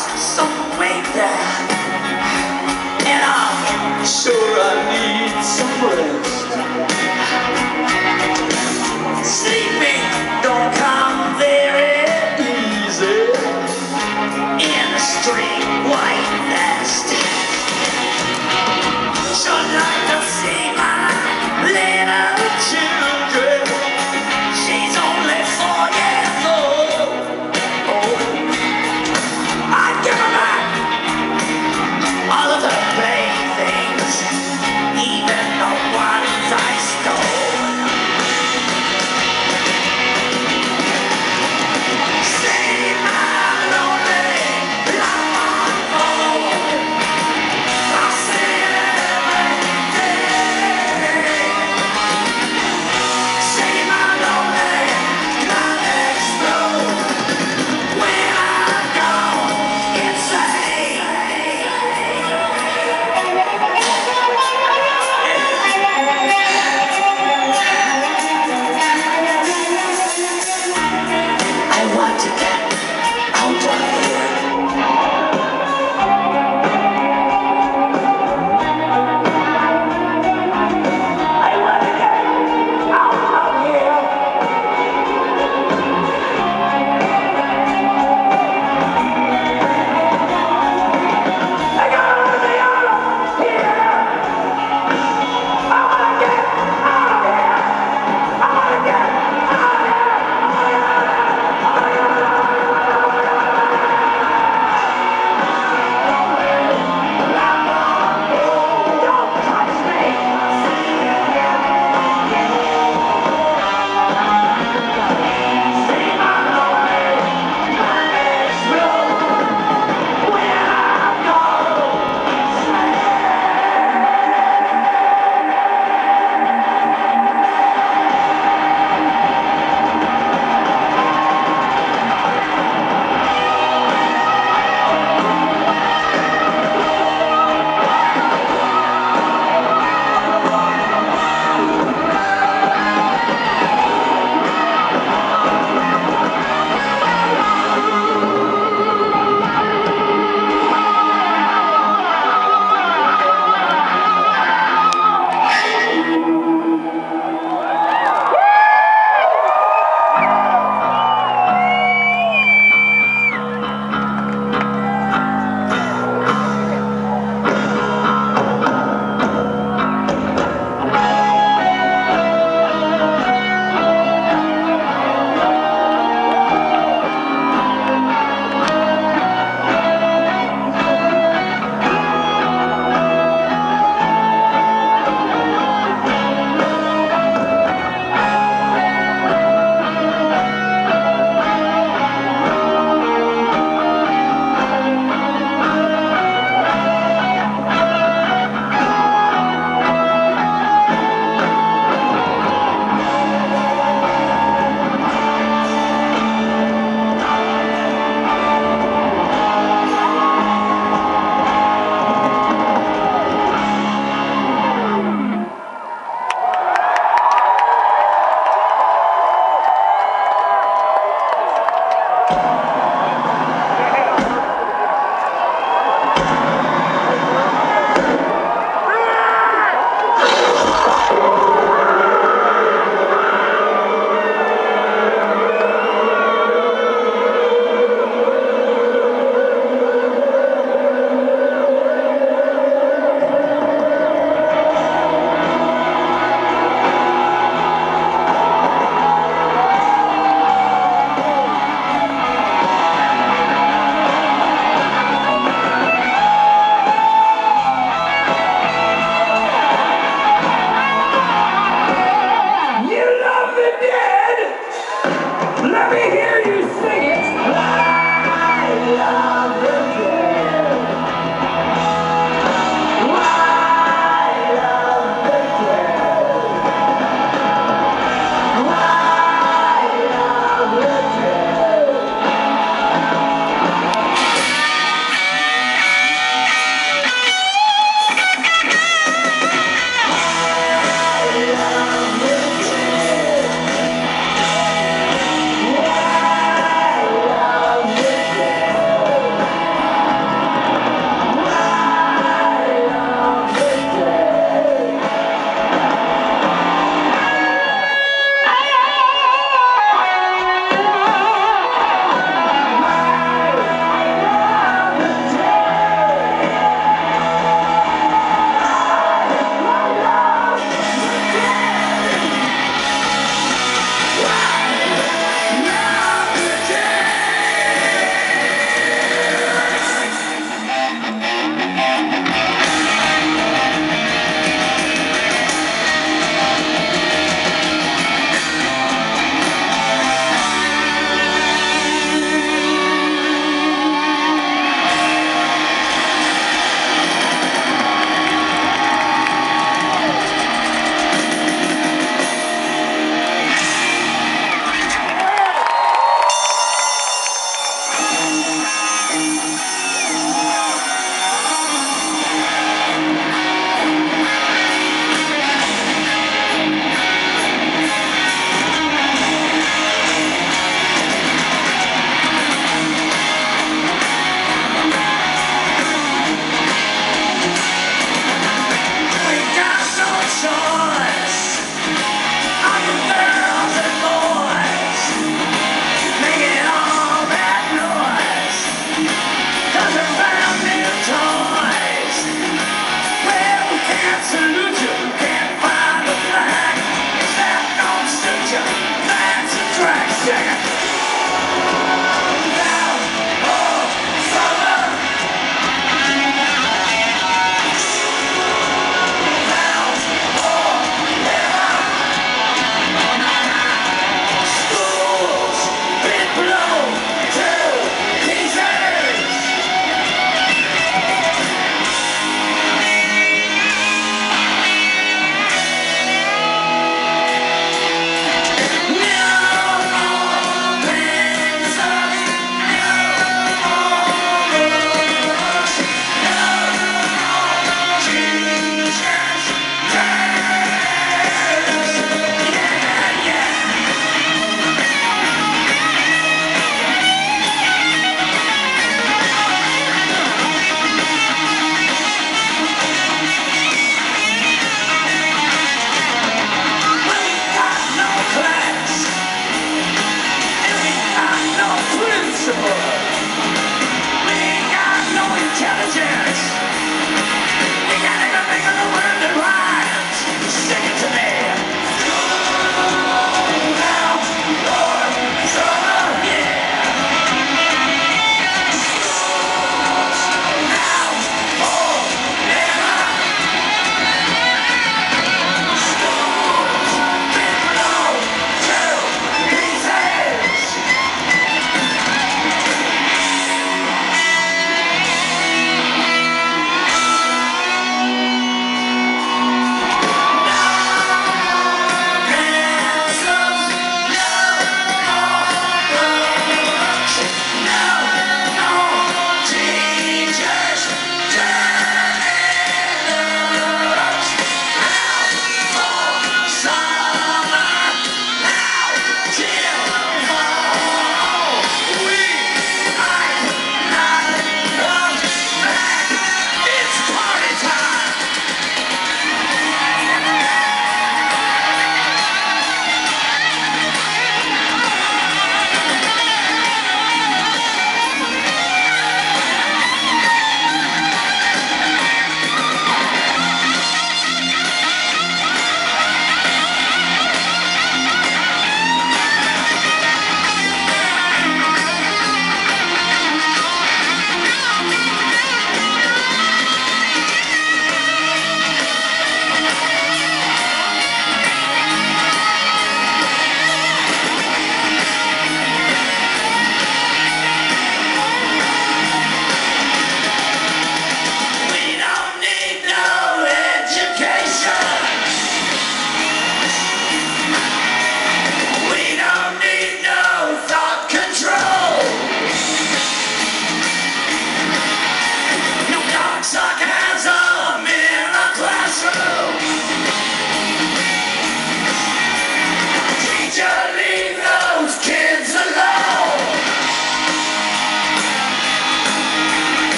lost back, And I'm sure I need some rest. Sleeping